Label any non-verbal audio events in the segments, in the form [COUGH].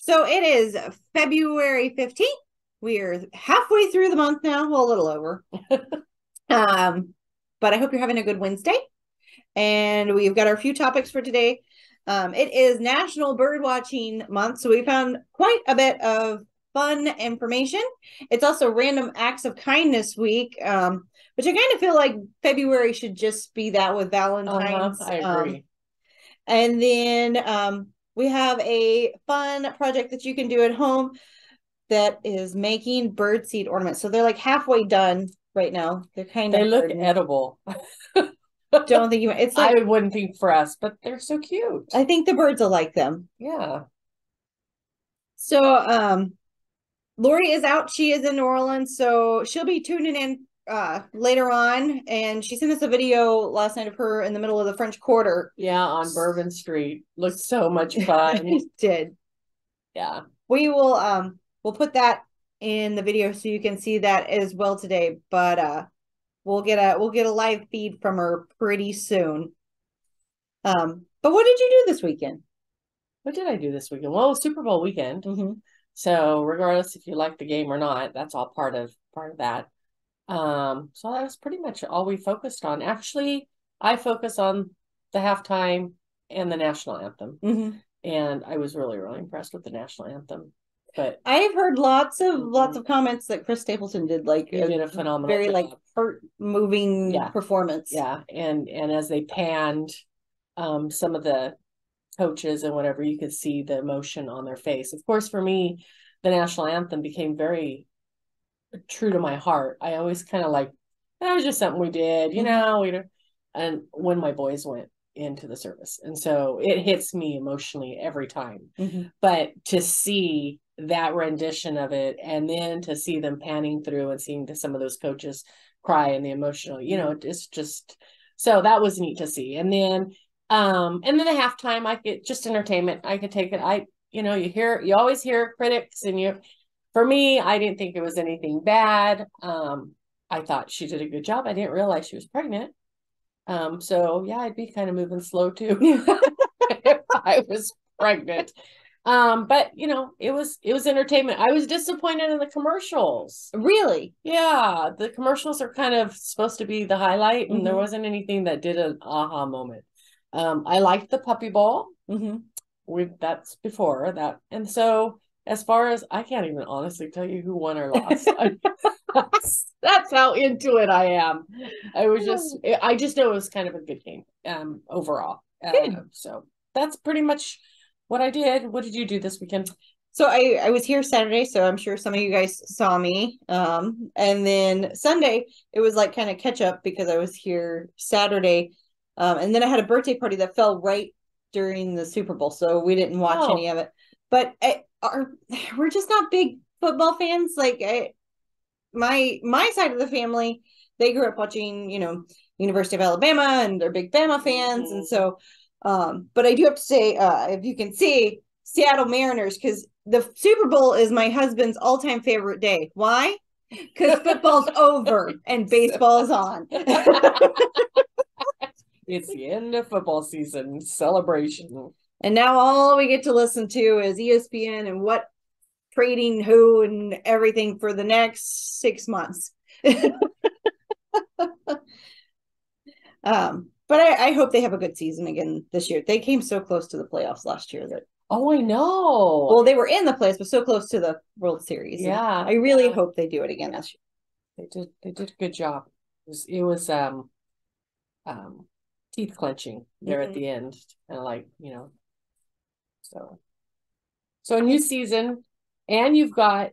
So it is February 15th. We're halfway through the month now, well, a little over. [LAUGHS] um, but I hope you're having a good Wednesday. And we've got our few topics for today. Um, it is National Bird Watching Month, so we found quite a bit of fun information. It's also Random Acts of Kindness Week, um, which I kind of feel like February should just be that with Valentine's. Uh-huh, I Um, agree. and then um, we have a fun project that you can do at home that is making birdseed ornaments. So they're like halfway done right now. They're kind they of they look burdened. edible. [LAUGHS] Don't think you. It's like I wouldn't think for us, but they're so cute. I think the birds will like them. yeah. So um, Lori is out. She is in New Orleans, so she'll be tuning in uh later on. And she sent us a video last night of her in the middle of the French Quarter. Yeah, on Bourbon Street. Looked so much fun. [LAUGHS] It did. yeah. we will um we'll put that in the video so you can see that as well today but uh we'll get a we'll get a live feed from her pretty soon um but what did you do this weekend What did I do this weekend? Well, it was Super Bowl weekend. mm-hmm. So regardless if you like the game or not, that's all part of part of that. Um, so that was pretty much all we focused on. Actually, I focus on the halftime and the national anthem. Mm-hmm. And I was really, really impressed with the national anthem. But i have heard lots of lots of comments that chris stapleton did like he did a phenomenal very job. like heart moving Yeah. performance yeah and and as they panned um some of the coaches and whatever you could see the emotion on their face of course for me the national anthem became very true to my heart. I always kind of like that was just something we did you know we and when my boys went into the service. And so it hits me emotionally every time. Mhm. but to see that rendition of it and then to see them panning through and seeing to some of those coaches cry and the emotional you know it's just so that was neat to see. And then um and then the halftime i get just entertainment. I could take it i you know you hear you always hear critics and you for me i didn't think it was anything bad um i thought she did a good job i didn't realize she was pregnant um so yeah i'd be kind of moving slow too [LAUGHS] if I was pregnant. Um, but you know, it was it was entertainment. I was disappointed in the commercials. really Yeah, the commercials are kind of supposed to be the highlight, and there Mhm. wasn't anything that did an aha moment. Um, I liked the puppy ball. mm-hmm. We that's before that, and so as far as I can't even honestly tell you who won or [LAUGHS] lost. I- that's, that's how into it I am. I was just I just know it was kind of a good game um overall. Good. Uh, so that's pretty much what I did. What did you do this weekend? So I I was here Saturday, so I'm sure some of you guys saw me. Um, and then Sunday it was like kind of catch up because I was here Saturday, um, and then I had a birthday party that fell right during the Super Bowl, so we didn't watch Oh. any of it. But I, our, we're just not big football fans. Like I, my my side of the family, they grew up watching, you know, University of Alabama, and they're big Bama fans, and Mhm. so. Um, but I do have to say, uh, if you can see Seattle Mariners, because the Super Bowl is my husband's all-time favorite day. Why? Because football's [LAUGHS] over and baseball's on. [LAUGHS] It's the end of football season celebration. And now all we get to listen to is ESPN and what trading who and everything for the next six months. [LAUGHS] um, but I, I hope they have a good season again this year. They came so close to the playoffs last year that Oh, I know. well, they were in the playoffs, but so close to the World Series. Yeah, I really yeah. hope they do it again this year. they did. They did a good job. It was, it was um, um, teeth clenching there Mhm. at the end, and like you know. So, so a new season, and you've got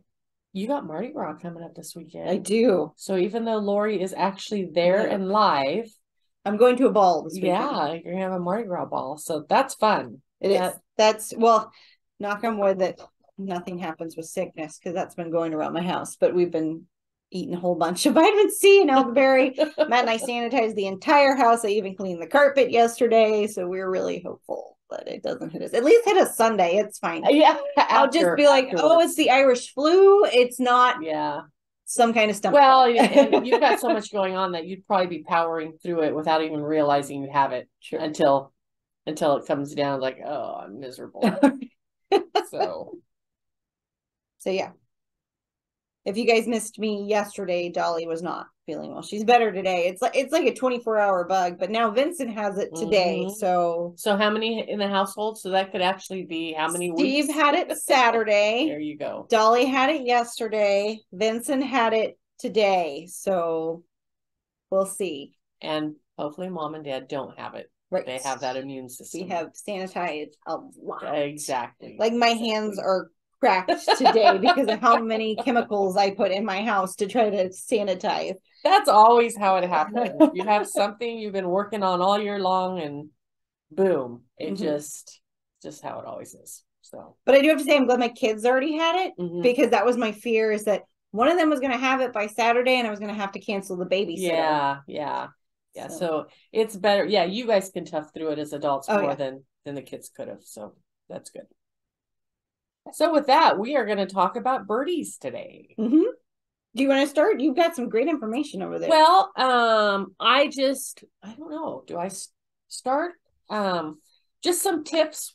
you got Mardi Gras coming up this weekend. I do. So even though Lori is actually there Yeah. and live, I'm going to a ball this weekend. yeah, you're gonna have a Mardi Gras ball, so that's fun. It is. That- That's well, knock on wood that nothing happens with sickness because that's been going around my house. But we've been eating a whole bunch of [LAUGHS] vitamin C and elderberry. Matt and I sanitized the entire house. I even cleaned the carpet yesterday, so we're really hopeful that it doesn't hit us. At least hit us Sunday. It's fine. Uh, yeah, [LAUGHS] I'll just be like, oh, it's the Irish flu. It's not yeah. some kind of stuff. Well, you've got so [LAUGHS] much going on that you'd probably be powering through it without even realizing you have it Sure. until until it comes down like, oh, I'm miserable. [LAUGHS] so So yeah. If you guys missed me yesterday, Dolly was not feeling well. She's better today. It's like it's like a 24 hour bug, but now Vincent has it today. Mhm. So So how many in the household? So that could actually be how many Steve weeks? had it Saturday. [LAUGHS] There you go. Dolly had it yesterday. Vincent had it today. So we'll see. And hopefully mom and dad don't have it. Right. They have that immune system. We have sanitized a lot. exactly. Like my Exactly. hands are cracked today because of how many chemicals I put in my house to try to sanitize. That's always how it happens. [LAUGHS] you have something you've been working on all year long and boom, it Mhm. just just how it always is. So But I do have to say, I'm glad my kids already had it mhm. because that was my fear is that one of them was going to have it by Saturday and I was going to have to cancel the babysitter. yeah, yeah. Yeah. So- So it's better. Yeah, you guys can tough through it as adults Oh, more yeah. than than the kids could have. So that's good. So with that, we are going to talk about birdies today. Mhm. Do you want to start? You've got some great information over there. Well, um, I just I don't know. Do I start? Um, just some tips.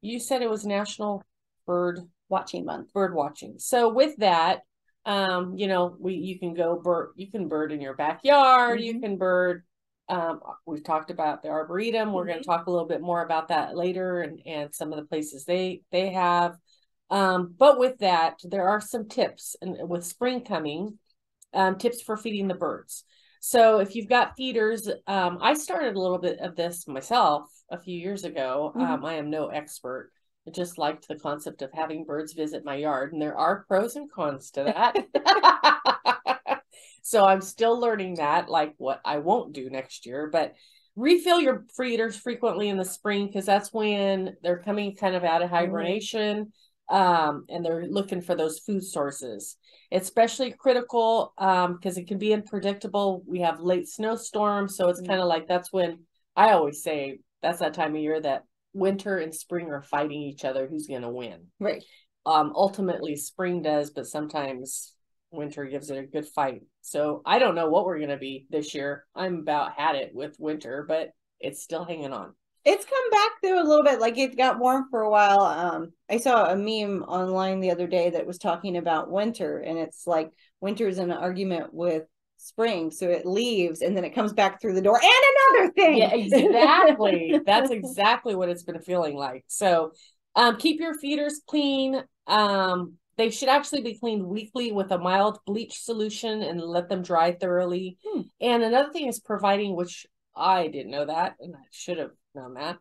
You said it was National Bird watching month. bird watching. So with that, um, you know, we you can go bird you can bird in your backyard, you Mhm. can bird um we've talked about the arboretum. We're going to talk a little bit more about that later and and some of the places they they have. Um, but with that, there are some tips and with spring coming, um, tips for feeding the birds. So if you've got feeders, um, I started a little bit of this myself a few years ago. Mhm. Um, I am no expert. I just liked the concept of having birds visit my yard, and there are pros and cons to that. [LAUGHS] [LAUGHS] so I'm still learning that, like what I won't do next year. But refill your feeders frequently in the spring because that's when they're coming kind of out of hibernation um, and they're looking for those food sources. Especially critical um, because it can be unpredictable. We have late snowstorms, so it's Mm. kind of like that's when I always say that's that time of year that winter and spring are fighting each other. Who's going to win? Right. Um, ultimately, spring does, but sometimes winter gives it a good fight. So I don't know what we're going to be this year. I'm about had it with winter, but it's still hanging on. It's come back though a little bit. Like it got warm for a while. Um, I saw a meme online the other day that was talking about winter, and it's like winter's in an argument with spring, so it leaves and then it comes back through the door. And another thing. Yeah, exactly. [LAUGHS] That's exactly what it's been feeling like. So, um, keep your feeders clean. Um, they should actually be cleaned weekly with a mild bleach solution and let them dry thoroughly. Hmm. And another thing is providing, which I didn't know that, and I should have that.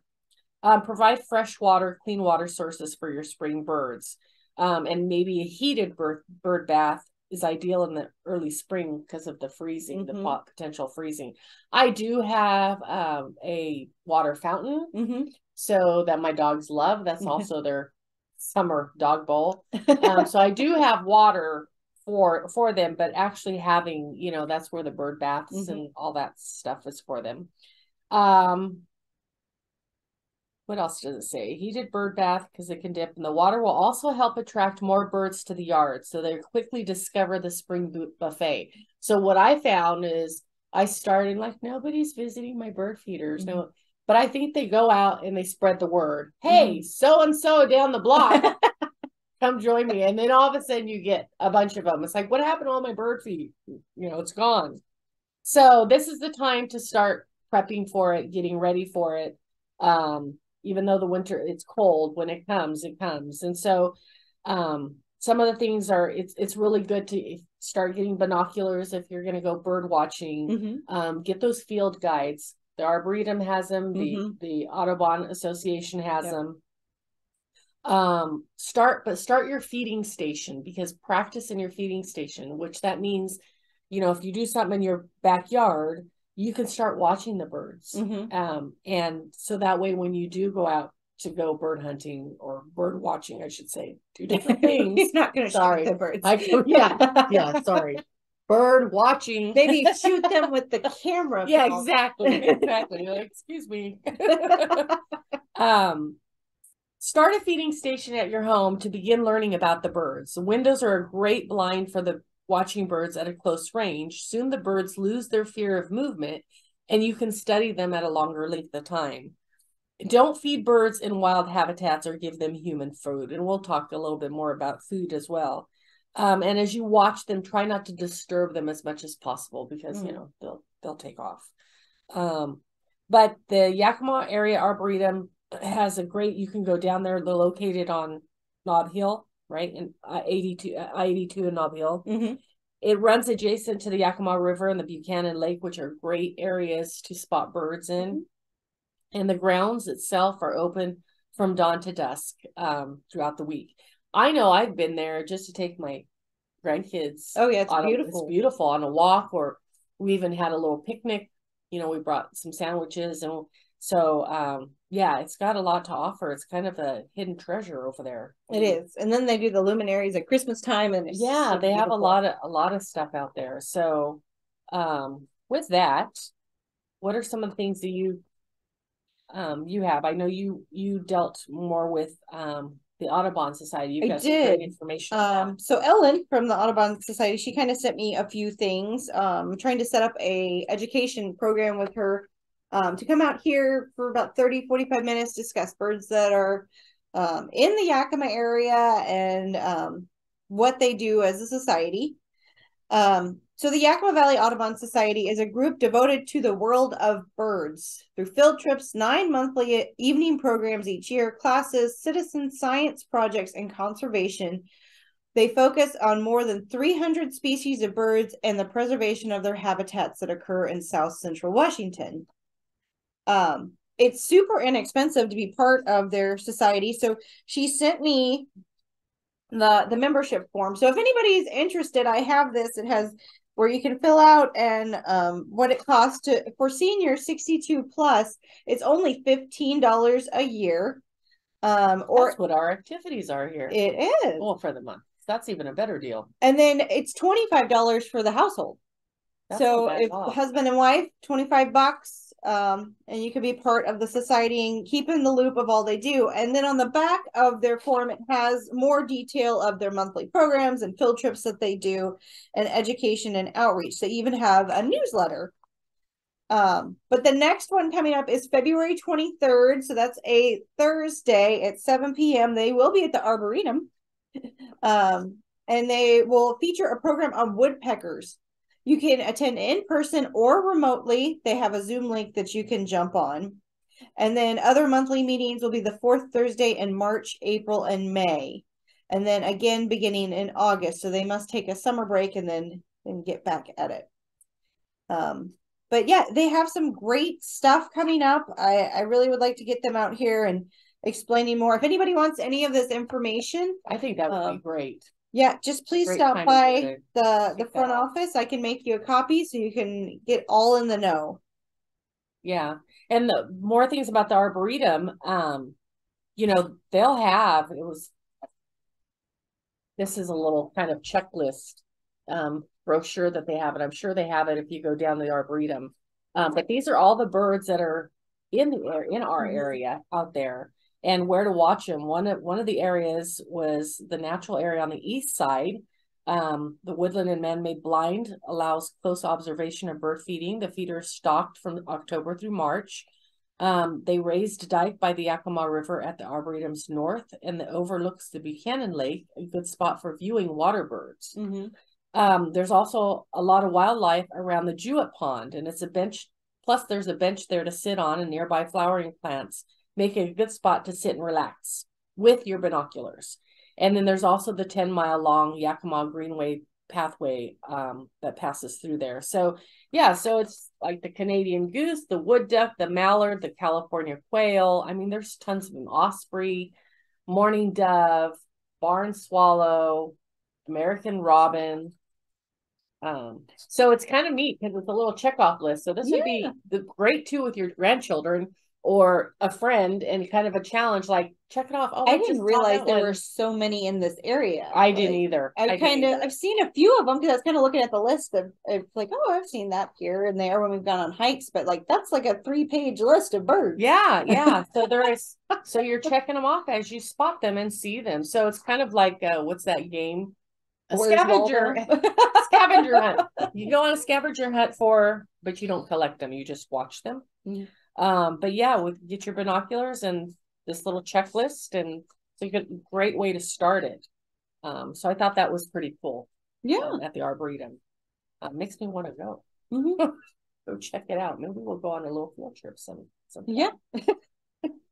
Um, provide fresh water, clean water sources for your spring birds. Um, and maybe a heated bird bird bath is ideal in the early spring because of the freezing, the Mhm. pot potential freezing. I do have um, a water fountain, hmm so that my dogs love. That's [LAUGHS] also their summer dog bowl. Um, [LAUGHS] so I do have water for for them, but actually having you know that's where the bird baths Mhm. and all that stuff is for them. Um, what else does it say? Heated bird bath because it can dip, and the water will also help attract more birds to the yard, so they quickly discover the spring bu- buffet. So what I found is I started like nobody's visiting my bird feeders, no, but I think they go out and they spread the word. Hey, so and so down the block, [LAUGHS] come join me, and then all of a sudden you get a bunch of them. It's like, what happened to all my bird feed? You know, it's gone. So this is the time to start prepping for it, getting ready for it. Um, even though the winter it's cold, when it comes, it comes. And so um some of the things are it's it's really good to start getting binoculars if you're going to go bird watching. hmm Um, get those field guides. The Arboretum has them, the Mhm. the Audubon Association has Yep. them. Um, start but start your feeding station because practice in your feeding station, which that means, you know, if you do something in your backyard, you can start watching the birds. hmm Um, and so that way, when you do go out to go bird hunting or bird watching, I should say, two [LAUGHS] different things. He's not going to Sorry. shoot the birds. I, [LAUGHS] yeah, yeah, sorry. Bird watching. Maybe shoot them with the camera. [LAUGHS] yeah, exactly, exactly. Like, excuse me. um, start a feeding station at your home to begin learning about the birds. The windows are a great blind for the watching birds at a close range. Soon the birds lose their fear of movement, and you can study them at a longer length of time. don't feed birds in wild habitats or give them human food. And we'll talk a little bit more about food as well. Um, and as you watch them, try not to disturb them as much as possible because mm. you know they'll they'll take off. Um, but the Yakima Area Arboretum has a great. You can go down there. They're located on Nob Hill, right, in uh, eighty two uh, I eighty two in Nob Hill. Mm-hmm. It runs adjacent to the Yakima River and the Buchanan Lake, which are great areas to spot birds in. Mm-hmm and the grounds itself are open from dawn to dusk um, throughout the week. I know I've been there just to take my grandkids. Oh yeah, it's beautiful. A, it's beautiful on a walk, or we even had a little picnic. You know, we brought some sandwiches, and so um, yeah, it's got a lot to offer. It's kind of a hidden treasure over there. It is, and then they do the luminaries at Christmas time, and yeah, so they beautiful. have a lot of a lot of stuff out there. So, um, with that, what are some of the things that you um, you have. I know you you dealt more with um, the Audubon Society. You got did. information. Um, so Ellen from the Audubon Society, she kind of sent me a few things. Um, trying to set up a education program with her um, to come out here for about 30, 45 minutes, discuss birds that are um, in the Yakima area and um, what they do as a society. Um, so, the Yakima Valley Audubon Society is a group devoted to the world of birds through field trips, nine monthly evening programs each year, classes, citizen science projects, and conservation. They focus on more than 300 species of birds and the preservation of their habitats that occur in South Central Washington. Um, it's super inexpensive to be part of their society. So she sent me the the membership form. So if anybody's interested, I have this. It has where you can fill out and um, what it costs to for seniors 62 plus it's only $15 a year um or that's what our activities are here it is well for the month that's even a better deal and then it's $25 for the household that's so if husband and wife 25 bucks um, and you can be part of the society and keep in the loop of all they do. And then on the back of their form, it has more detail of their monthly programs and field trips that they do, and education and outreach. They even have a newsletter. Um, but the next one coming up is February 23rd. So that's a Thursday at 7 p.m. They will be at the Arboretum. [LAUGHS] um, and they will feature a program on woodpeckers. You can attend in person or remotely. They have a Zoom link that you can jump on. And then other monthly meetings will be the fourth Thursday in March, April, and May. And then again beginning in August. So they must take a summer break and then, then get back at it. Um, but yeah, they have some great stuff coming up. I, I really would like to get them out here and explaining more. If anybody wants any of this information, I think that would um, be great. Yeah, just please Great stop by the the front office. I can make you a copy so you can get all in the know. Yeah. And the more things about the arboretum, um, you know, they'll have it was this is a little kind of checklist um brochure that they have, and I'm sure they have it if you go down the arboretum. Um, but these are all the birds that are in the in our mm-hmm. area out there and where to watch them. One of one of the areas was the natural area on the east side. Um, the woodland and man-made blind allows close observation of bird feeding. The feeder is stocked from October through March. Um, they raised dike by the Yakima River at the Arboretum's north, and the overlooks the Buchanan Lake, a good spot for viewing water birds. Mm-hmm. Um, there's also a lot of wildlife around the Jewett Pond, and it's a bench. Plus, there's a bench there to sit on and nearby flowering plants make a good spot to sit and relax with your binoculars. And then there's also the 10 mile long Yakima Greenway pathway um, that passes through there. So, yeah, so it's like the Canadian goose, the wood duck, the mallard, the California quail. I mean, there's tons of them osprey, mourning dove, barn swallow, American robin. Um, so it's kind of neat because it's a little checkoff list. So this yeah. would be the great too with your grandchildren or a friend and kind of a challenge like check it off. Oh i didn't realize there one. were so many in this area. I didn't either. I, I kind of i've seen a few of them because i was kind of looking at the list of, of, like oh i've seen that here and there when we've gone on hikes but like that's like a three page list of birds. Yeah yeah. [LAUGHS] So there is so you're checking them off as you spot them and see them. So it's kind of like uh, what's that game? A scavenger. [LAUGHS] [LAUGHS] Scavenger hunt. You go on a scavenger hunt for but you don't collect them you just watch them. Yeah. Um, but yeah, with get your binoculars and this little checklist, and it's a good, great way to start it. Um, so I thought that was pretty cool. Yeah. um, at the arboretum, uh, makes me want to go Mhm. [LAUGHS] go check it out. Maybe we'll go on a little field trip some some. Yeah. [LAUGHS]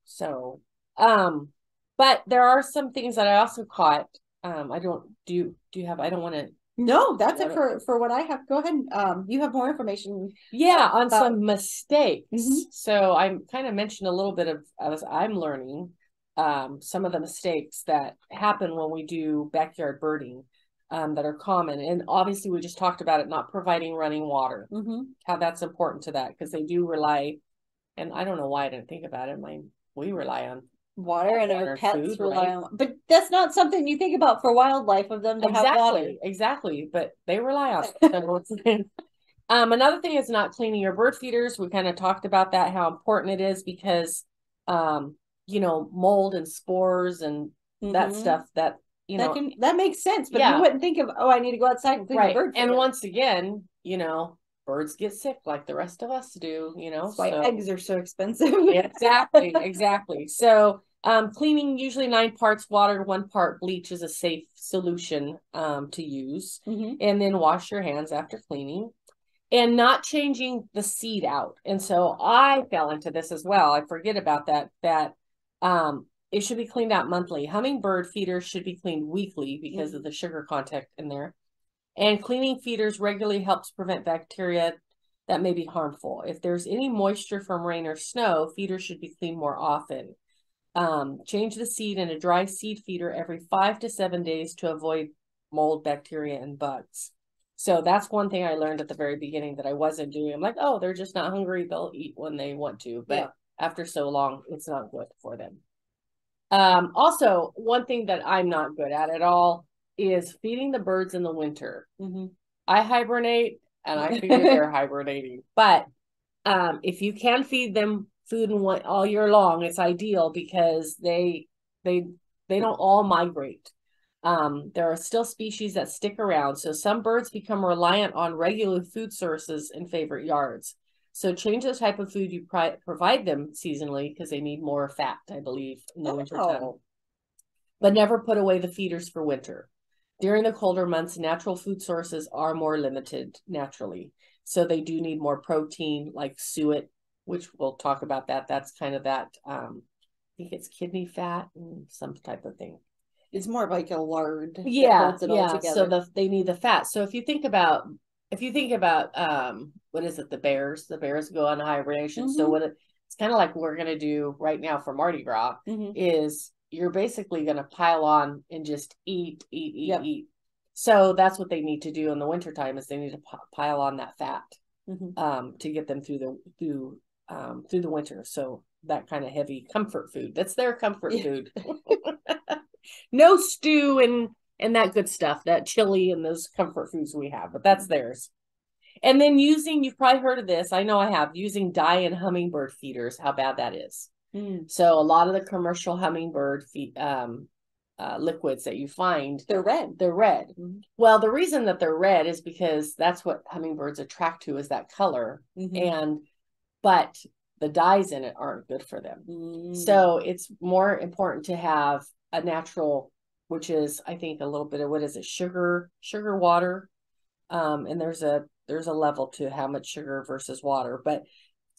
So, um, but there are some things that I also caught. Um, I don't do. Do you have? I don't want to. No, [LAUGHS] that's it for for what I have. Go ahead. Um, you have more information. Yeah, on About- some mistakes. Mhm. So I kind of mentioned a little bit of as I'm learning, um, some of the mistakes that happen when we do backyard birding, um, that are common. And obviously, we just talked about it not providing running water. Mm-hmm. how that's important to that because they do rely and I don't know why I didn't think about it. My we rely on Water and our pets food, rely right? on, but that's not something you think about for wildlife of them to have water. exactly exactly, but they rely on [LAUGHS] it. Um, another thing is not cleaning your bird feeders. We kind of talked about that how important it is because um you know mold and spores and that Mhm. stuff that you that know can that makes sense, but Yeah. you wouldn't think of oh I need to go outside and clean right the bird. and once again you know birds get sick like the rest of us do you know that's why so- eggs are so expensive. [LAUGHS] exactly exactly. So um cleaning usually nine parts water to one part bleach is a safe solution um to use. Mhm. and then wash your hands after cleaning and not changing the seed out. And so i fell into this as well. I forget about that that um it should be cleaned out monthly. Hummingbird feeders should be cleaned weekly because of the sugar content in there and cleaning feeders regularly helps prevent bacteria that may be harmful. If there's any moisture from rain or snow, feeders should be cleaned more often. Um, change the seed in a dry seed feeder every five to seven days to avoid mold, bacteria, and bugs. So that's one thing I learned at the very beginning that I wasn't doing. I'm like, oh, they're just not hungry. They'll eat when they want to. But Yeah. after so long, it's not good for them. Um, also, one thing that I'm not good at at all is feeding the birds in the winter. Mhm. I hibernate and I figure they're [LAUGHS] hibernating. But um, if you can feed them food and what all year long, it's ideal because they they they don't all migrate. Um, there are still species that stick around, so some birds become reliant on regular food sources in favorite yards. So change the type of food you pri- provide them seasonally because they need more fat, I believe, in the wintertime Oh. but never put away the feeders for winter. During the colder months, natural food sources are more limited naturally. So they do need more protein like suet, which we'll talk about that. That's kind of that um I think it's kidney fat and some type of thing. It's more like a lard. Yeah, holds it all yeah. So the they need the fat. So if you think about if you think about um what is it, the bears, the bears go on hibernation. So Mhm. what it, it's kind of like we're gonna do right now for Mardi Gras Mhm. is you're basically going to pile on and just eat, eat, eat, Yep. eat. So that's what they need to do in the wintertime is they need to p- pile on that fat Mhm. um, to get them through the through um, through the winter. So that kind of heavy comfort food. That's their comfort Yeah. food. [LAUGHS] no stew and and that good stuff, that chili and those comfort foods we have, but that's theirs. And then using, you've probably heard of this. I know I have using dye and hummingbird feeders. How bad that is. Mm. So a lot of the commercial hummingbird feed, um, uh, liquids that you find, They're red. they're red. Mhm. Well, the reason that they're red is because that's what hummingbirds attract to is that color. Mhm. And but the dyes in it aren't good for them. Mm. So it's more important to have a natural, which is I think a little bit of what is it, sugar, sugar water. Um, and there's a there's a level to how much sugar versus water, but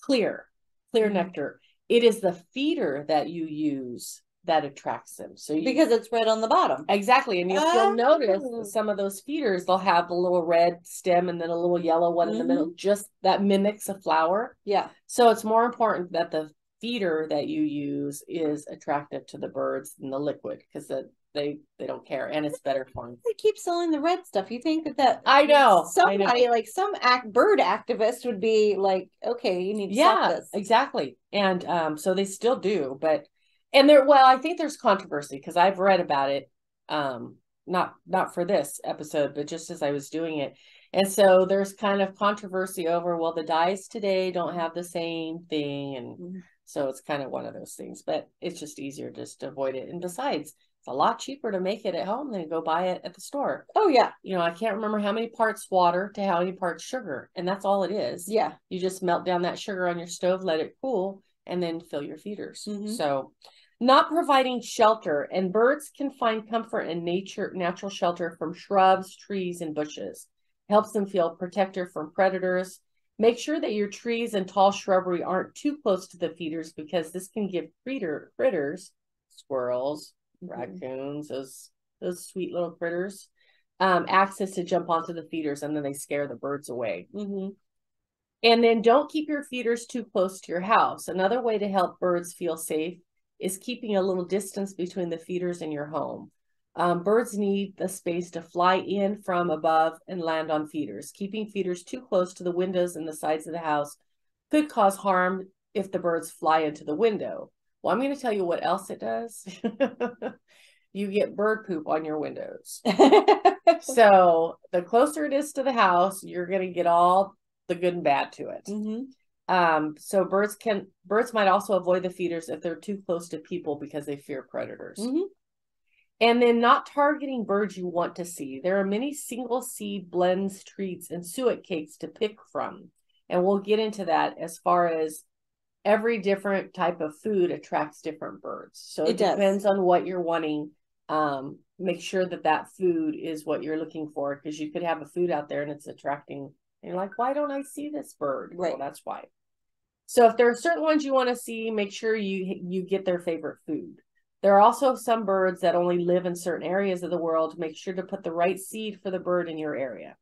clear, clear Mhm. nectar. It is the feeder that you use that attracts them. So you, because it's red on the bottom. exactly, and if you'll notice Oh. some of those feeders, they'll have a little red stem and then a little yellow one in the middle, mm-hmm. just that mimics a flower. Yeah. So it's more important that the feeder that you use is attractive to the birds than the liquid because the, they they don't care and it's better for them. They keep selling the red stuff. You think that that I know, I know. somebody like some act bird activist would be like, okay, you need to stop Yeah, this. exactly. And um, so they still do, but and there well, I think there's controversy because I've read about it. Um, not not for this episode, but just as I was doing it. And so there's kind of controversy over, well, the dyes today don't have the same thing. And Mhm. so it's kind of one of those things, but it's just easier just to avoid it. And besides, it's a lot cheaper to make it at home than go buy it at the store. Oh yeah. You know, I can't remember how many parts water to how many parts sugar, and that's all it is. Yeah. You just melt down that sugar on your stove, let it cool, and then fill your feeders. Mhm. So, not providing shelter, and birds can find comfort in nature, natural shelter from shrubs, trees, and bushes. Helps them feel protected from predators. Make sure that your trees and tall shrubbery aren't too close to the feeders because this can give critter, critters, squirrels. Raccoons, those those sweet little critters, um, access to jump onto the feeders and then they scare the birds away. Mm-hmm. And then don't keep your feeders too close to your house. Another way to help birds feel safe is keeping a little distance between the feeders and your home. Um, birds need the space to fly in from above and land on feeders. Keeping feeders too close to the windows and the sides of the house could cause harm if the birds fly into the window. Well, I'm going to tell you what else it does. [LAUGHS] you get bird poop on your windows. [LAUGHS] So the closer it is to the house, you're going to get all the good and bad to it. mm-hmm. Um, so birds can birds might also avoid the feeders if they're too close to people because they fear predators. Mhm. And then not targeting birds you want to see. There are many single seed blends, treats, and suet cakes to pick from. And we'll get into that as far as every different type of food attracts different birds. So it, It depends on what you're wanting. Um, make sure that that food is what you're looking for because you could have a food out there and it's attracting. And you're like, why don't I see this bird? Well, Right. that's why. So if there are certain ones you want to see, make sure you you get their favorite food. There are also some birds that only live in certain areas of the world. Make sure to put the right seed for the bird in your area.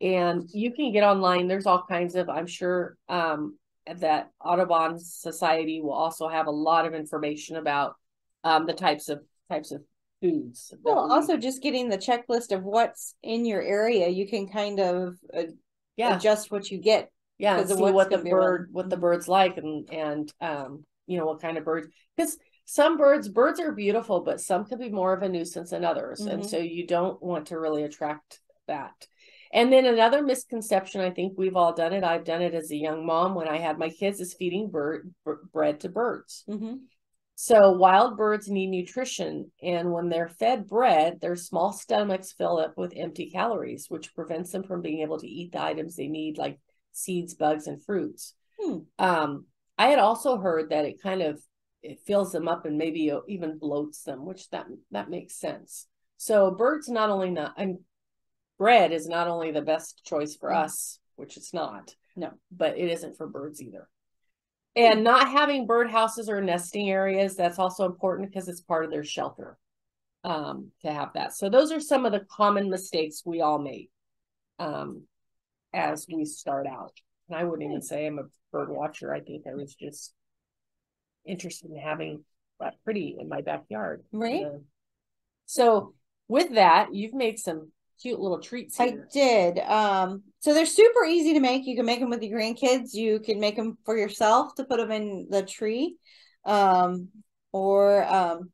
And you can get online. There's all kinds of, I'm sure um, that Audubon Society will also have a lot of information about um, the types of types of foods. Well, we- also just getting the checklist of what's in your area, you can kind of uh, yeah, adjust what you get. yeah, and see what the gonna be around. bird, what the birds like, and and um, you know what kind of birds. Because some birds, birds are beautiful, but some can be more of a nuisance than others, and Mhm. so you don't want to really attract that. And then another misconception, I think we've all done it. I've done it as a young mom when I had my kids, is feeding bird bread to birds. Mm-hmm. So wild birds need nutrition, and when they're fed bread, their small stomachs fill up with empty calories, which prevents them from being able to eat the items they need, like seeds, bugs, and fruits. Hmm. Um, I had also heard that it kind of it fills them up and maybe even bloats them, which that that makes sense. So birds not only not and bread is not only the best choice for Mm. us, which it's not, No. but it isn't for birds either. And not having bird houses or nesting areas, that's also important because it's part of their shelter um, to have that. So those are some of the common mistakes we all make um, as we start out. And I wouldn't even say I'm a bird watcher. I think I was just interested in having that pretty in my backyard. Right. Uh, so with that, you've made some cute little treats I did. Um, so they're super easy to make. You can make them with your grandkids. You can make them for yourself to put them in the tree, um, or um,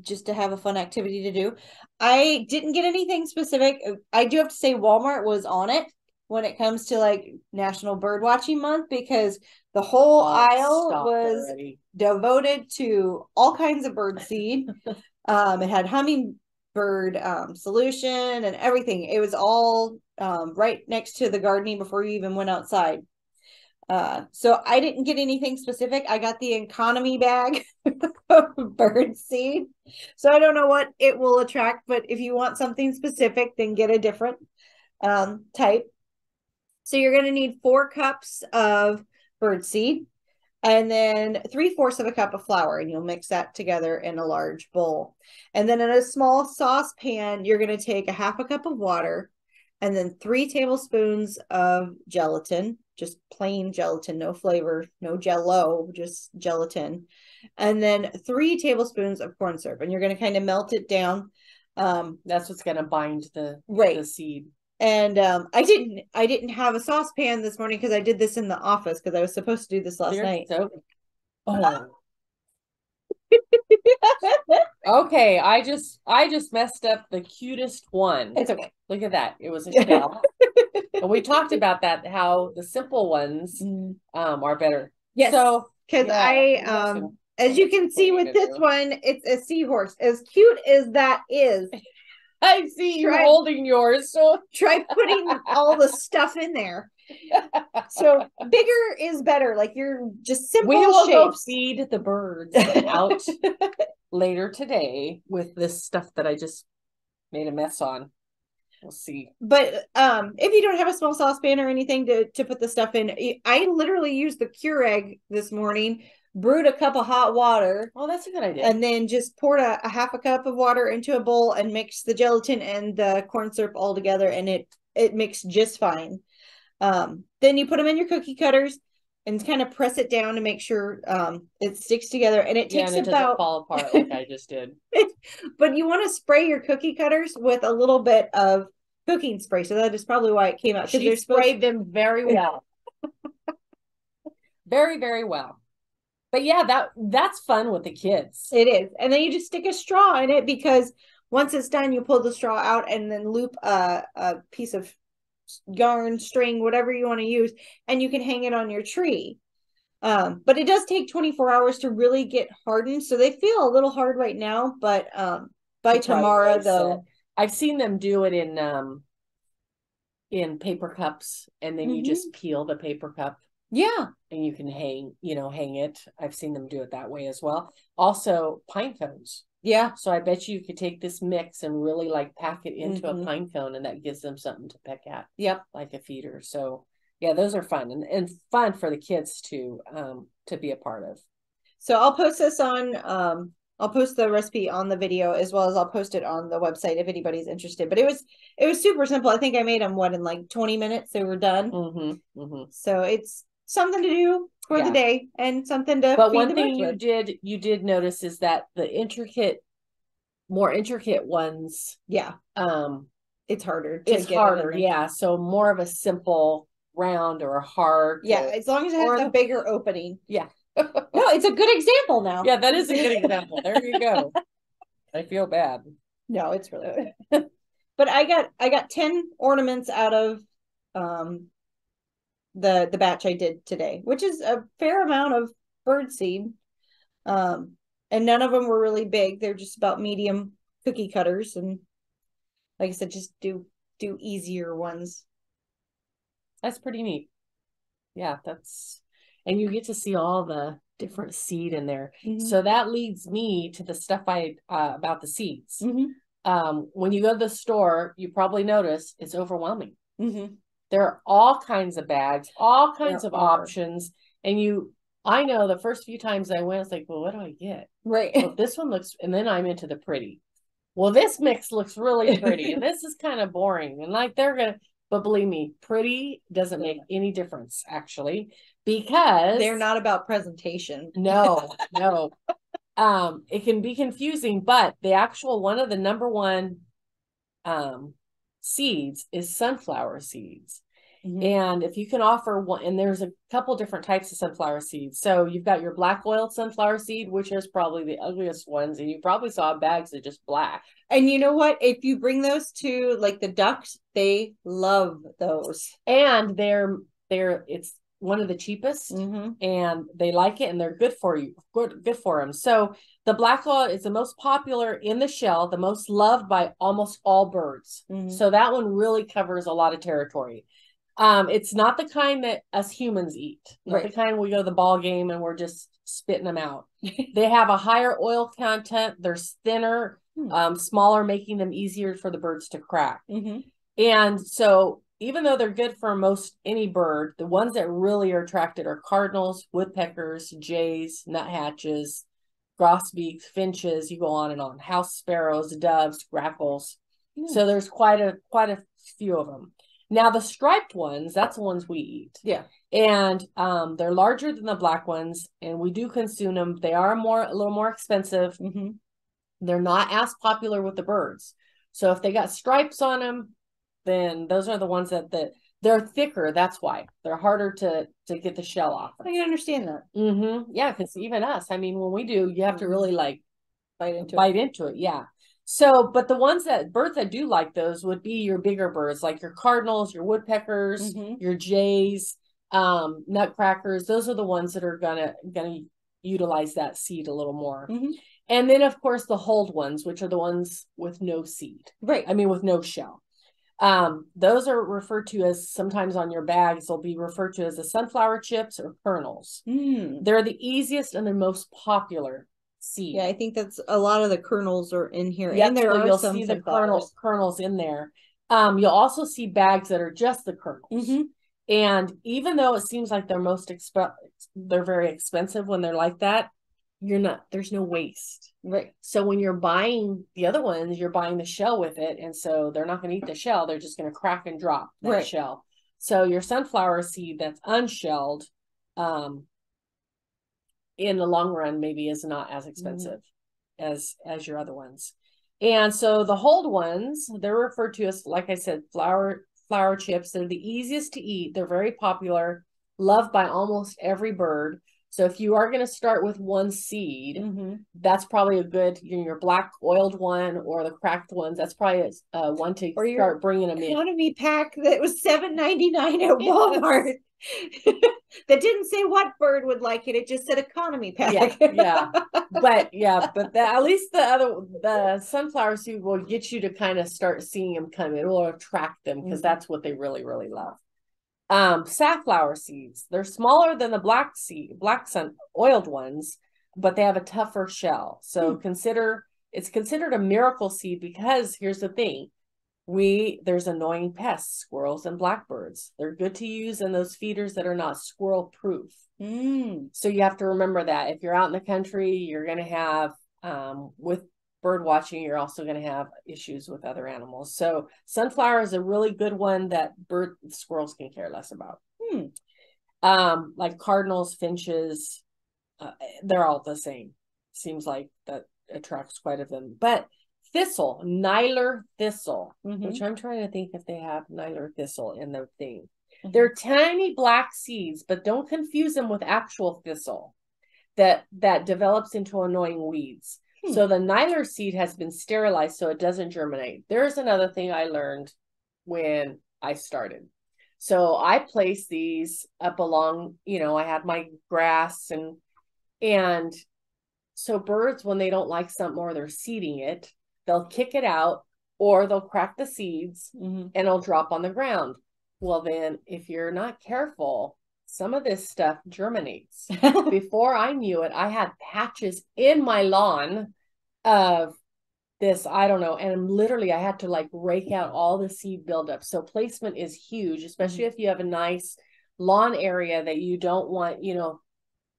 just to have a fun activity to do. I didn't get anything specific. I do have to say Walmart was on it when it comes to like National Bird Watching Month because the whole Oh, aisle was already. devoted to all kinds of bird seed. [LAUGHS] um, it had hummingbird um, solution and everything. It was all um, right next to the gardening before you even went outside. Uh, so I didn't get anything specific. I got the economy bag [LAUGHS] of bird seed. So I don't know what it will attract, but if you want something specific, then get a different um, type. So you're going to need four cups of bird seed and then three fourths of a cup of flour, and you'll mix that together in a large bowl. And then in a small saucepan, you're going to take a half a cup of water and then three tablespoons of gelatin, just plain gelatin, no flavor, no jello, just gelatin. And then three tablespoons of corn syrup, and you're going to kind of melt it down. Um, That's what's gonna bind the right the seed. And um i didn't i didn't have a saucepan this morning because i did this in the office because i was supposed to do this last There's night soap. Oh. [LAUGHS] Okay, I just I just messed up the cutest one. it's okay Look at that. It was a [LAUGHS] shell. and we talked about that how the simple ones um are better. yes So because yeah, i um as you can see What are you with this one, it's a seahorse. As cute as that is, [LAUGHS] I see you Try- holding yours. So [LAUGHS] try putting all the stuff in there. So bigger is better. Like you're just simple we will go feed the birds out [LAUGHS] later today with this stuff that I just made a mess on. We'll see. but um if you don't have a small saucepan or anything to to put the stuff in i literally used the Keurig this morning brewed a cup of hot water Oh, that's a good idea. and then just poured a, a half a cup of water into a bowl and mixed the gelatin and the corn syrup all together and it it mixed just fine um then you put them in your cookie cutters and kind of press it down to make sure um it sticks together and it yeah, takes and it about fall apart [LAUGHS] like I just did. but you want to spray your cookie cutters with a little bit of cooking spray so that is probably why it came out because She they're supposed sprayed them very well. [LAUGHS] very, very well. But yeah, that that's fun with the kids. It is. And then you just stick a straw in it because once it's done, you pull the straw out and then loop a, a piece of yarn, string, whatever you want to use, and you can hang it on your tree. Um, but it does take 24 hours to really get hardened. So they feel a little hard right now, but um by That's tomorrow though. said. I've seen them do it in um in paper cups and then you just peel the paper cup Yeah. and you can hang, you know, hang it. I've seen them do it that way as well. Also pine cones. Yeah. So I bet you could take this mix and really like pack it into Mhm. a pine cone and that gives them something to peck at Yep. like a feeder. So yeah, those are fun and, and fun for the kids to um to be a part of. So I'll post this on um I'll post the recipe on the video as well as I'll post it on the website if anybody's interested. But it was it was super simple. I think I made them what in like 20 minutes they were done. Mm-hmm, mm-hmm. So it's something to do for Yeah. the day and something to But feed one the thing you with. did you did notice is that the intricate, more intricate ones, Yeah, um, it's harder. To it's get harder. Yeah, so more of a simple round or a heart. Yeah, or- as long as it or has a the- bigger opening. Yeah. [LAUGHS] No, it's a good example now. yeah, that is a good example. There you go. [LAUGHS] I feel bad. No, it's really [LAUGHS] but I got I got 10 ornaments out of um the the batch I did today, which is a fair amount of bird seed. Um and none of them were really big. They're just about medium cookie cutters and like I said just do do easier ones. That's pretty neat. Yeah, that's and you get to see all the different seed in there. Mm-hmm. So that leads me to the stuff I uh, about the seeds. Mhm. Um, when you go to the store, you probably notice it's overwhelming. Mhm. There are all kinds of bags, all kinds There of are. options, and you. I know the first few times I went, it's like, well, what do I get? Right. Well, this one looks, and then I'm into the pretty. Well, this mix looks really [LAUGHS] pretty, and this is kind of boring, and like they're gonna. But believe me, pretty doesn't make any difference actually, because They're not about presentation. no, no. Um, it can be confusing, but the actual one of the number one um seeds is sunflower seeds. Mhm. And if you can offer one, and there's a couple different types of sunflower seeds. So you've got your black oiled sunflower seed, which is probably the ugliest ones, and you probably saw bags of just black. And you know what? If you bring those to like the ducks, they love those. And they're they're it's one of the cheapest. Mm-hmm. and they like it and they're good for you good good for them so the black oil is the most popular in the shell the most loved by almost all birds Mhm. so that one really covers a lot of territory um it's not the kind that us humans eat not Right. the kind we go to the ball game and we're just spitting them out [LAUGHS] they have a higher oil content they're thinner Hmm. um smaller making them easier for the birds to crack Mm-hmm. and so, even though they're good for most any bird, the ones that really are attracted are cardinals, woodpeckers, jays, nuthatches, grosbeaks, finches. You go on and on. House sparrows, doves, grackles. So there's quite a quite a few of them. Now the striped ones, that's the ones we eat. Yeah. And um, they're larger than the black ones, and we do consume them. They are more a little more expensive. Mm-hmm. They're not as popular with the birds. So if they got stripes on them, then those are the ones that that they're thicker. That's why they're harder to to get the shell off. I can understand that. Mm-hmm. Yeah, because even us, I mean, when we do, you have to really like Bite into bite into it. Yeah. So, but the ones that birds that do like those would be your bigger birds, like your cardinals, your woodpeckers, Mhm. your jays, um, nutcrackers. Those are the ones that are gonna gonna utilize that seed a little more. Mhm. And then, of course, the hulled ones, which are the ones with no seed. Right. I mean, with no shell. Um, those are referred to as sometimes on your bags, they'll be referred to as the sunflower chips or kernels. Mm. They're the easiest and the most popular seed. Yeah, I think that's a lot of the kernels are in here, Yep, and there so are you'll some see the kernels kernels in there. Um, you'll also see bags that are just the kernels. Mhm. And even though it seems like they're most exp- they're very expensive when they're like that, you're not. There's no waste. Right. So when you're buying the other ones, you're buying the shell with it, and so they're not going to eat the shell. They're just going to crack and drop that Right. shell. So your sunflower seed that's unshelled, um, in the long run, maybe is not as expensive as as your other ones. And so the hulled ones, they're referred to as, like I said, flower flower chips. They're the easiest to eat. They're very popular, loved by almost every bird. So if you are going to start with one seed, Mhm. that's probably a good your black oiled one or the cracked ones. That's probably uh, one to Or start bringing them in. Economy pack that was seven ninety nine at. Walmart. [LAUGHS] that didn't say what bird would like it. It just said economy pack. Yeah, yeah. [LAUGHS] But yeah, but the, at least the other the sunflower seed will get you to kind of start seeing them come. It will attract them because Mhm. that's what they really really love. Um, safflower seeds. They're smaller than the black seed, black sun oiled ones, but they have a tougher shell. So consider it's considered a miracle seed because here's the thing. We there's annoying pests, squirrels and blackbirds. They're good to use in those feeders that are not squirrel proof. Mm. So you have to remember that if you're out in the country, you're going to have um, with bird watching, you're also going to have issues with other animals. So sunflower is a really good one that bird squirrels can care less about. Hmm. Um, like cardinals, finches, uh, they're all the same. Seems like that attracts quite a them. But thistle, Niler thistle, Mhm. which I'm trying to think if they have Niler thistle in their thing. Mhm. They're tiny black seeds, but don't confuse them with actual thistle that that develops into annoying weeds. Hmm. So the Nyler seed has been sterilized so it doesn't germinate. There's another thing I learned when I started. So I placed these up along, you know, I had my grass and and so birds when they don't like something or they're seeding it, they'll kick it out or they'll crack the seeds Mhm. and it'll drop on the ground. Well, then, if you're not careful, some of this stuff germinates. [LAUGHS] Before I knew it, I had patches in my lawn of this, I don't know, and literally I had to like rake out all the seed buildup. So placement is huge, especially mm-hmm. if you have a nice lawn area that you don't want, you know,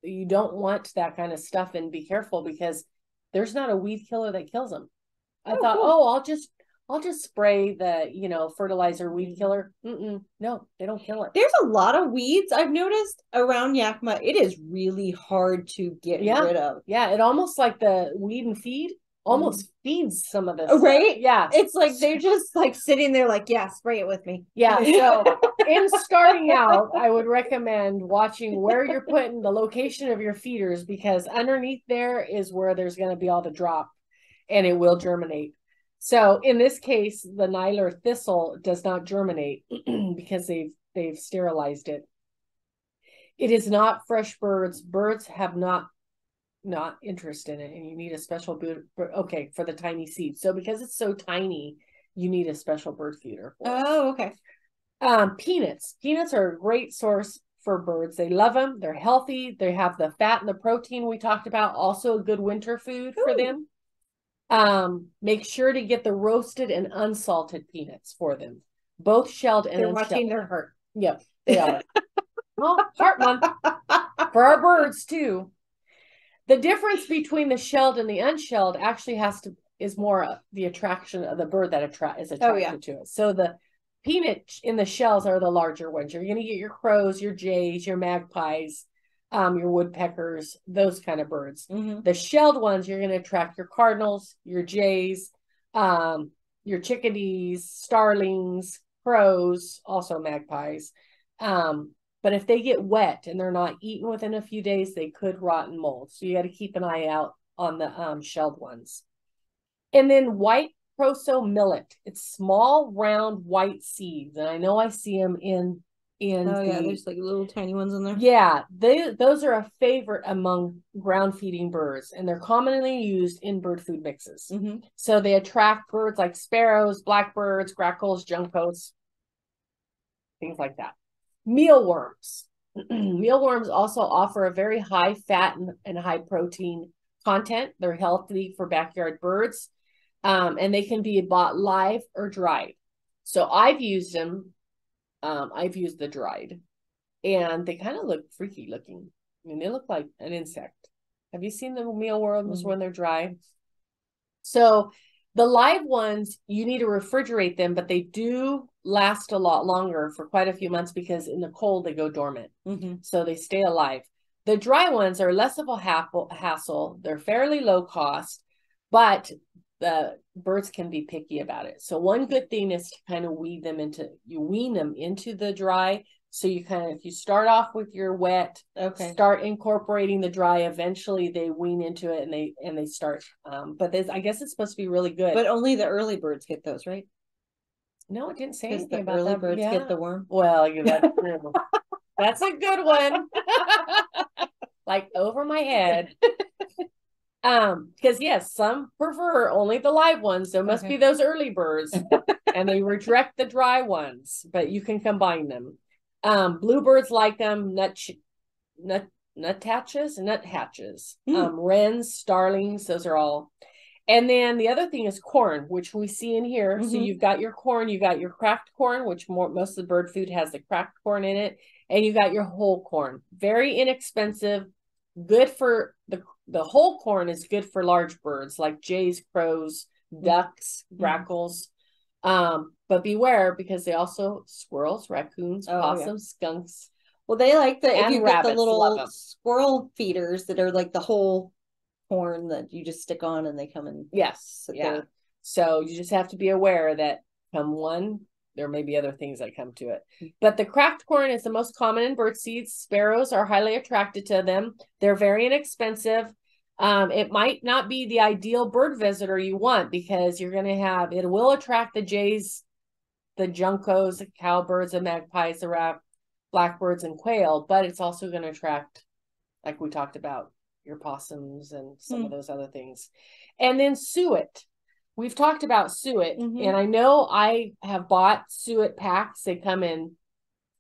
you don't want that kind of stuff and be careful because there's not a weed killer that kills them. I Oh, thought, cool. oh, I'll just I'll just spray the, you know, fertilizer weed killer. Mm-mm, no, they don't kill it. There's a lot of weeds I've noticed around Yakima. It is really hard to get Yeah. rid of. Yeah, it almost like the weed and feed almost mm-hmm. feeds some of this. Oh, stuff. right? Yeah. It's like they're [LAUGHS] just like sitting there, like, yeah, spray it with me. Yeah. [LAUGHS] So in starting out, I would recommend watching where you're putting the location of your feeders because underneath there is where there's going to be all the drop and it will germinate. So in this case, the Nyler thistle does not germinate [CLEARS THROAT] because they've they've sterilized it. It is not fresh birds. Birds have not not interest in it, and you need a special bird. Okay, for the tiny seeds. So because it's so tiny, you need a special bird feeder. For. Oh, okay. Um, peanuts. Peanuts are a great source for birds. They love them. They're healthy. They have the fat and the protein we talked about. Also a good winter food for them. Um, make sure to get the roasted and unsalted peanuts for them, both shelled and They're unshelled. watching their heart. Yep, they are. [LAUGHS] well, heart month [LAUGHS] for our birds too. The difference between the shelled and the unshelled actually has to is more the attraction of the bird that attract is attracted Oh, yeah. to it. So the peanut in the shells are the larger ones. You're going to get your crows, your jays, your magpies, um, your woodpeckers, those kind of birds. Mhm. The shelled ones, you're going to attract your cardinals, your jays, um, your chickadees, starlings, crows, also magpies. Um, but if they get wet and they're not eaten within a few days, they could rot and mold. So you got to keep an eye out on the um, shelled ones. And then white proso millet. It's small, round, white seeds. And I know I see them in in Oh yeah, the- there's like little tiny ones in there. yeah, they those are a favorite among ground feeding birds, and they're commonly used in bird food mixes. hmm So they attract birds like sparrows, blackbirds, grackles, juncos, things like that. Mealworms. [CLEARS THROAT] Mealworms also offer a very high fat and, and high protein content. They're healthy for backyard birds, um, and they can be bought live or dried. So I've used them. Um, I've used the dried, and they kind of look freaky looking. I mean, they look like an insect. Have you seen the mealworms Mhm. when they're dry? So the live ones, you need to refrigerate them, but they do last a lot longer for quite a few months because in the cold they go dormant. hmm So they stay alive. The dry ones are less of a hassle. They're fairly low cost, but the birds can be picky about it. So one good thing is to kind of weed them into you wean them into the dry. So you kind of if you start off with your wet, Okay. start incorporating the dry. Eventually they wean into it and they and they start. Um, but this I guess it's supposed to be really good. But only the early birds get those, right? no, it didn't say anything the about early that. birds Yeah. get the worm. Well, yeah, that's [LAUGHS] that's a good one. [LAUGHS] like over my head. [LAUGHS] Um, because yes, some prefer only the live ones. There must Okay. be those early birds, [LAUGHS] and they reject the dry ones, but you can combine them. Um, bluebirds like them, nut nut nuthatches, nuthatches, Mm. um, wrens, starlings, those are all. And then the other thing is corn, which we see in here. So Mhm. you've got your corn, you got your cracked corn, which more most of the bird food has the cracked corn in it, and you got your whole corn. Very inexpensive, good for the the whole corn is good for large birds like jays, crows, ducks, Mhm. grackles. Um, but beware because they also squirrels, raccoons, Oh, yeah. skunks. Well, they like the if you get the love squirrel feeders that are like the whole corn that you just stick on and they come and Yes, yeah. there. So you just have to be aware that come one, there may be other things that come to it. Mm. But the cracked corn is the most common in bird seeds. Sparrows are highly attracted to them. They're very inexpensive. Um, it might not be the ideal bird visitor you want because you're going to have it will attract the jays, the juncos, the cowbirds, the magpies, the rat, blackbirds, and quail, but it's also going to attract, like we talked about, your possums and some of those other things. And then suet. We've talked about suet, Mhm. and I know I have bought suet packs. They come in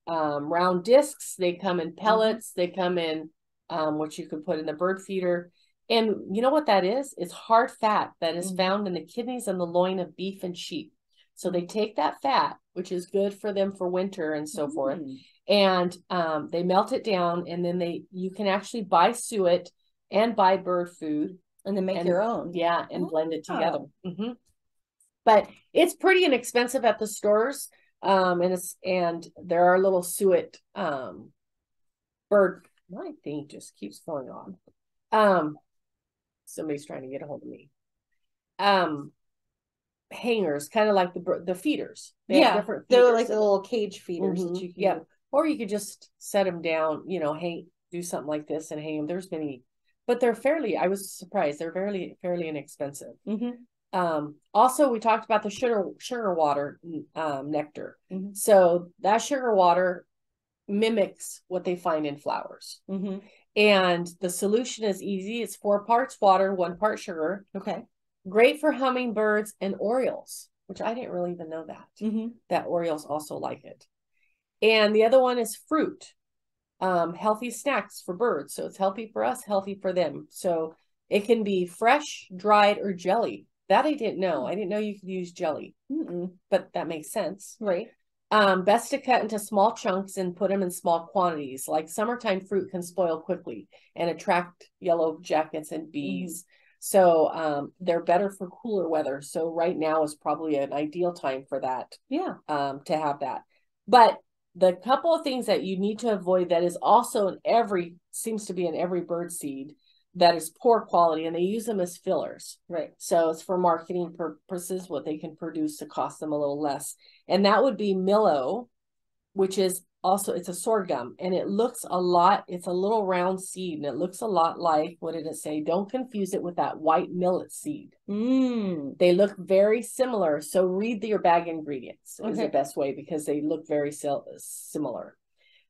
um, round discs, they come in pellets, they come in um, which you can put in the bird feeder. And you know what that is? It's hard fat that is Mhm. found in the kidneys and the loin of beef and sheep. So they take that fat, which is good for them for winter and so forth, Mm. and um, they melt it down, and then they you can actually buy suet and buy bird food And then make and- your own. yeah, and blend it Oh. together. hmm But it's pretty inexpensive at the stores. Um, and it's and there are little suet um bird. My thing just keeps going on. Um, somebody's trying to get a hold of me. Um, hangers, kind of like the the feeders. They yeah, different they're like the little cage feeders Mhm, that you can. yeah. or you could just set them down, you know, hang, do something like this and hang them. There's many, but they're fairly, I was surprised, they're fairly, fairly inexpensive. hmm Um, also, we talked about the sugar, sugar water, um, nectar. Mhm. So that sugar water mimics what they find in flowers. hmm And the solution is easy. It's four parts water, one part sugar. Okay. Great for hummingbirds and orioles, which I didn't really even know that hmm that Orioles also like it. And the other one is fruit, um, healthy snacks for birds. So it's healthy for us, healthy for them. So it can be fresh, dried, or jelly. That I didn't know. I didn't know you could use jelly, Mm-mm. but that makes sense. Right. Um, best to cut into small chunks and put them in small quantities. Like summertime fruit can spoil quickly and attract yellow jackets and bees. So um, they're better for cooler weather. So right now is probably an ideal time for that Yeah. um, to have that. But the couple of things that you need to avoid that is also in every seems to be in every bird seed that is poor quality, and they use them as fillers. Right. So it's for marketing purposes, what they can produce to cost them a little less, and that would be Milo, which is also it's a sorghum, and it looks a lot. It's a little round seed, and it looks a lot like what did it say? Don't confuse it with that white millet seed. Mm. They look very similar. So read your bag ingredients is the best way because they look very sil- similar.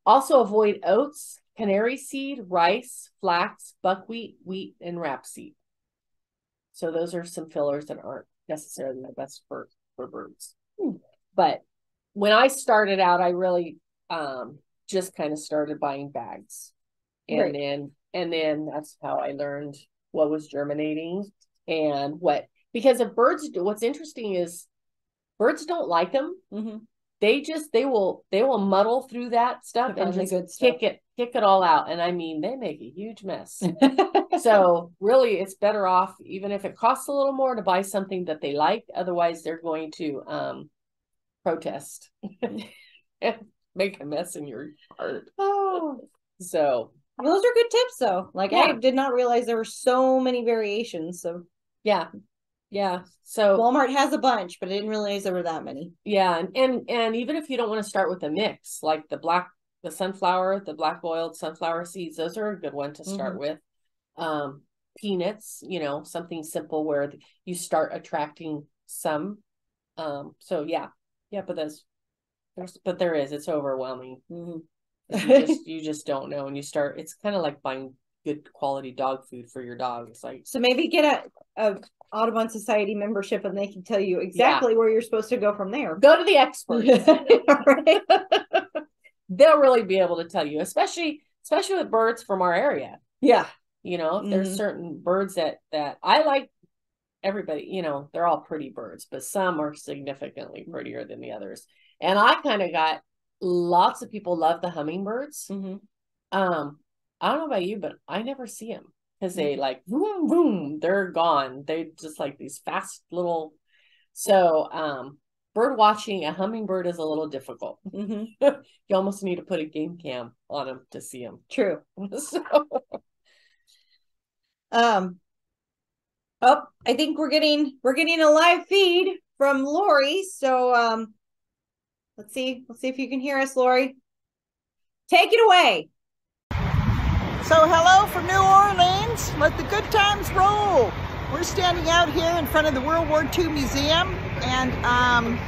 Also avoid oats, canary seed, rice, flax, buckwheat, wheat, and rapeseed. So those are some fillers that aren't necessarily the best for, for birds. But when I started out, I really um, just kind of started buying bags. And Right. then and then that's how I learned what was germinating and what because if birds what's interesting is birds don't like them. Mm-hmm. They just they will they will muddle through that stuff and just good stuff. kick it kick it all out. And I mean they make a huge mess. [LAUGHS] so really it's better off even if it costs a little more to buy something that they like otherwise they're going to um protest [LAUGHS] make a mess in your yard [SIGHS] oh, so those are good tips, though. Like I did not realize there were so many variations. So. Yeah. Yeah. So Walmart has a bunch, but I didn't realize there were that many. yeah. And, and and even if you don't want to start with a mix like the black the sunflower the black boiled sunflower seeds those are a good one to start with. Um peanuts you know something simple where you start attracting some. Um so yeah. Yeah but that's there's but there is it's overwhelming. Mhm. 'Cause you just [LAUGHS] you just don't know and you start it's kind of like buying good quality dog food for your dog. It's like So maybe get a, a Audubon Society membership, and they can tell you exactly where you're supposed to go from there. go to the experts. [LAUGHS] They'll really be able to tell you especially especially with birds from our area. Yeah. you know if there's certain birds that that i like everybody you know they're all pretty birds but some are significantly prettier than the others and i kind of got lots of people love the hummingbirds hmm um i don't know about you but i never see them because they like boom boom they're gone they just like these fast little so um bird watching a hummingbird is a little difficult hmm [LAUGHS] you almost need to put a game cam on them to see them True. [LAUGHS] so Um. Oh, I think we're getting we're getting a live feed from Lori. So um, let's see let's see if you can hear us, Lori. Take it away. So, hello from New Orleans. Let the good times roll. We're standing out here in front of the World War II Museum, and um,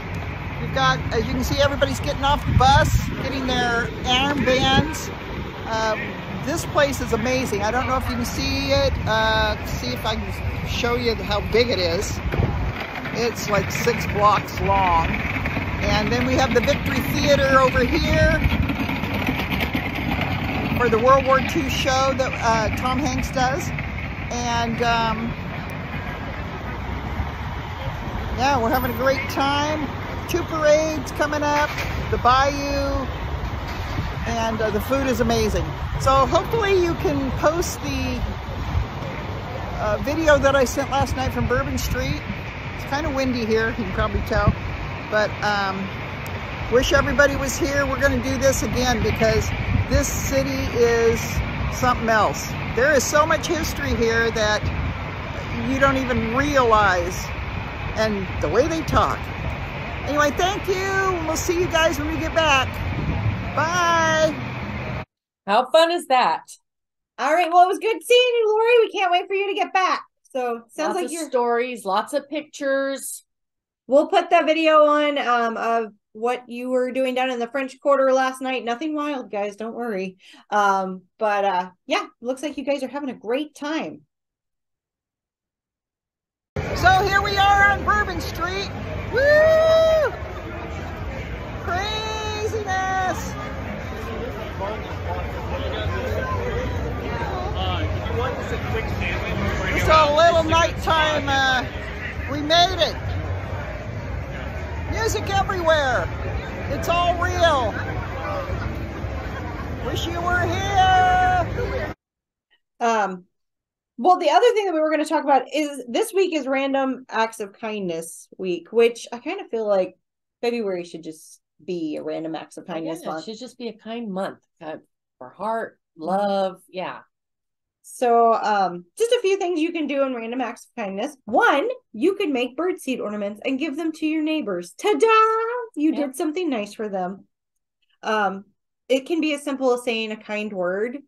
we've got, as you can see, everybody's getting off the bus, getting their armbands. Uh, this place is amazing. I don't know if you can see it. Uh, see if I can show you how big it is. It's like six blocks long. And then we have the Victory Theater over here for the World War II show that uh, Tom Hanks does. And um, yeah, we're having a great time. Two parades coming up, the Bayou, and uh, the food is amazing. So hopefully you can post the uh, video that I sent last night from Bourbon Street. It's kind of windy here, you can probably tell. But um, wish everybody was here. We're going to do this again because this city is something else. There is so much history here that you don't even realize and the way they talk. Anyway, thank you. and We'll see you guys when we get back. Bye. how fun is that All right. Well, it was good seeing you, Lori. We can't wait for you to get back. So sounds lots like of you're. stories lots of pictures We'll put that video on um of what you were doing down in the French Quarter last night. Nothing wild, guys. Don't worry. Um, but uh, yeah, looks like you guys are having a great time. So here we are on Bourbon Street. Woo! Craziness! Just a little nighttime. Uh, we made it. Music everywhere. It's all real. Wish you were here. Um, well, the other thing that we were going to talk about is this week is Random Acts of Kindness Week, which I kind of feel like February should just be a Random Acts of Kindness Yeah, it should just be a kind month uh, for heart love yeah So, um, just a few things you can do in Random Acts of Kindness. One, you can make birdseed ornaments and give them to your neighbors. Ta-da! You Yeah. did something nice for them. Um, it can be as simple as saying a kind word.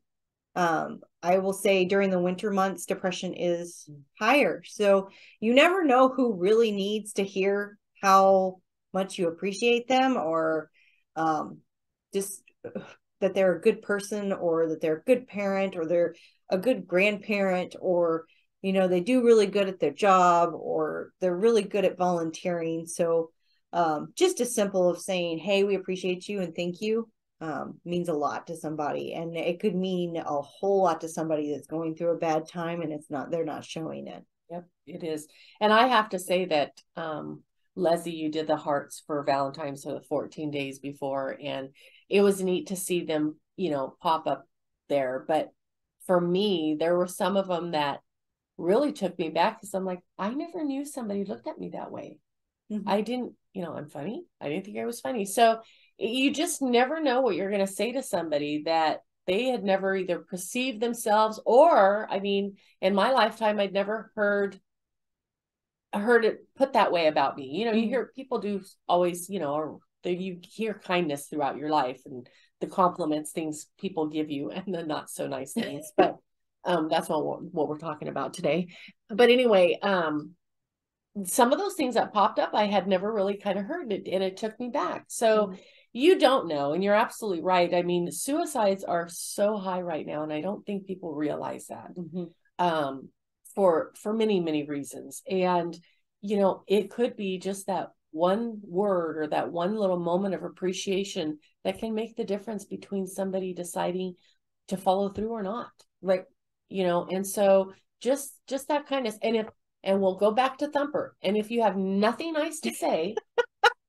Um, I will say during the winter months, depression is higher. So you never know who really needs to hear how much you appreciate them or um, just [SIGHS] that they're a good person or that they're a good parent or they're a good grandparent or you know they do really good at their job or they're really good at volunteering. So um, just as simple of saying hey we appreciate you and thank you um, means a lot to somebody. And it could mean a whole lot to somebody that's going through a bad time and it's not they're not showing it. Yep it is. And i have to say that um, leslie you did the hearts for valentine's for the 14 days before and it was neat to see them you know pop up there. But for me there were some of them that really took me back because i'm like i never knew somebody looked at me that way mm-hmm. i didn't you know i'm funny i didn't think i was funny so you just never know what you're going to say to somebody that they had never either perceived themselves or i mean in my lifetime i'd never heard heard it put that way about me you know you mm-hmm. hear people do always you know or you hear kindness throughout your life and the compliments things people give you and the not so nice things but um that's what, what we're talking about today. But anyway um some of those things that popped up i had never really kind of heard it and it took me back. So mm-hmm. you don't know and you're absolutely right. I mean suicides are so high right now and i don't think people realize that mm-hmm. um, for for many many reasons. And you know it could be just that one word or that one little moment of appreciation that can make the difference between somebody deciding to follow through or not right you know and so just just that kindness and if and we'll go back to thumper and if you have nothing nice to say [LAUGHS]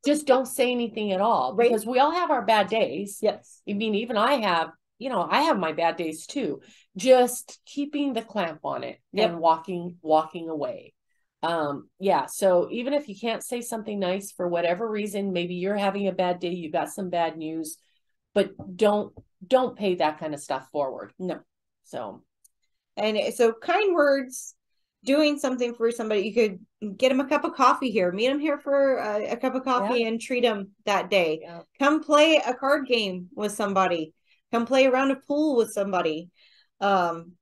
just don't say anything at all right. because we all have our bad days. Yes. I mean, even I have, you know, I have my bad days too. Just keeping the clamp on it yep. and walking, walking away. Um, yeah. So even if you can't say something nice for whatever reason, maybe you're having a bad day, you got some bad news, but don't don't pay that kind of stuff forward. No. So and so kind words doing something for somebody you could get them a cup of coffee here meet them here for a, a cup of coffee yeah. and treat them that day yeah. come play a card game with somebody come play around a round of pool with somebody um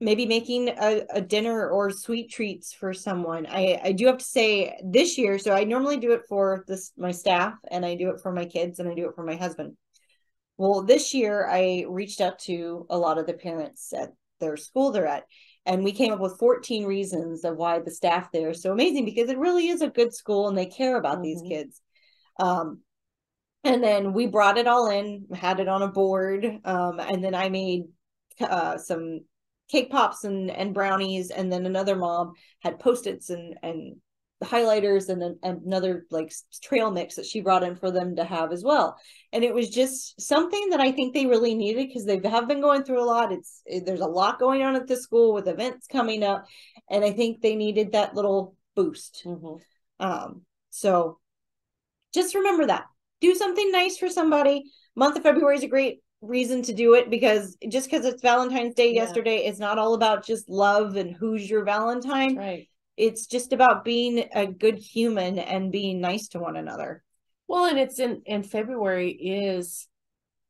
maybe making a, a dinner or sweet treats for someone. I i do have to say this year so i normally do it for this my staff and i do it for my kids and i do it for my husband. Well this year i reached out to a lot of the parents at their school they're at and we came up with 14 reasons of why the staff there is so amazing because it really is a good school and they care about mm-hmm. these kids. Um, and then we brought it all in had it on a board um, and then i made uh, some cake pops and, and brownies and then another mom had post-its and and highlighters and then another like trail mix that she brought in for them to have as well. And it was just something that i think they really needed because they have been going through a lot. It's it, there's a lot going on at the school with events coming up and i think they needed that little boost. Mm-hmm. um so just remember that. Do something nice for somebody. Month of february is a great reason to do it because just because it's valentine's day yeah. yesterday it's not all about just love and who's your valentine right it's just about being a good human and being nice to one another. Well, and it's in in February is